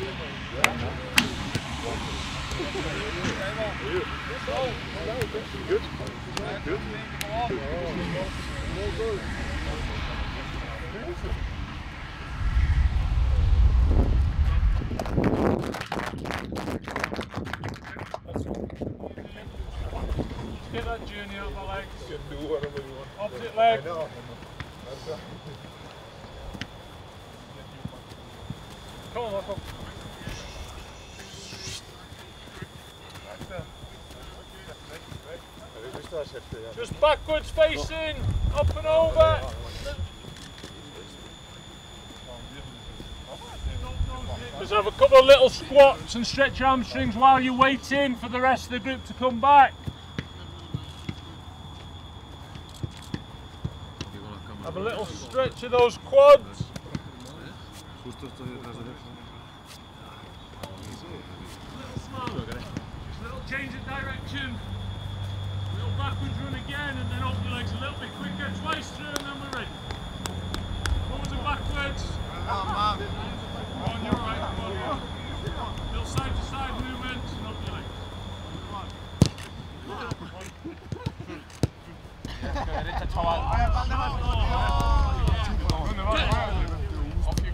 Good. Good. Get that out of my legs. You can do whatever you want. Opposite I leg. know. That's right. Come on, Marco. Just backwards facing, up and over. Just have a couple of little squats and stretch your hamstrings while you're waiting for the rest of the group to come back. Have a little stretch of those quads. A little change of direction. Little backwards run again and then open your legs a little bit quicker. Twice through and then we're ready. Forwards and backwards. Come on, you're right. Come on. Little side to side movements and open your legs. Come on.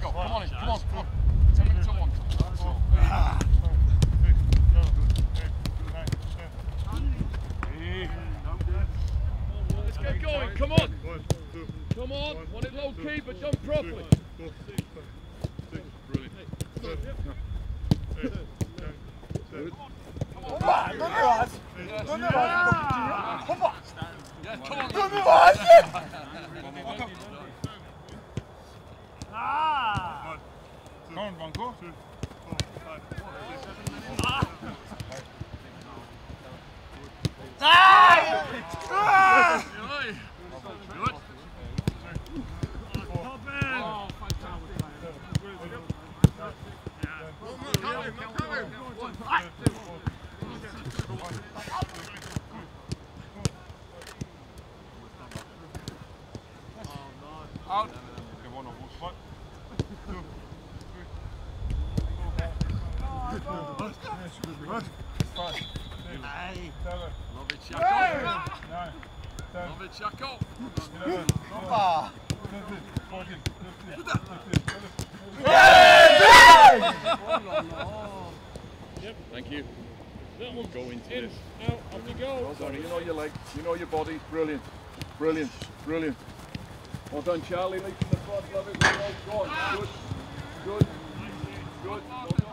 Come on. Come on. Come on. Want it low key, but jump properly. Brilliant. Yeah, come on. Kom ah. on, Banco. Aye. Good. Oh, Out. Get one of us. One, two, three, four. Five, six, seven, Love it, Shako. nine, ten, Love it, Shako. eleven, twelve, thirteen, fourteen, fifteen, sixteen, Thank you. Little Go into in, this. out, up you go. Well done. You know your leg. You know your body. Brilliant. Brilliant. Brilliant. Well done, Charlie. Leap the front. Love it. Well. Good. Good. Good.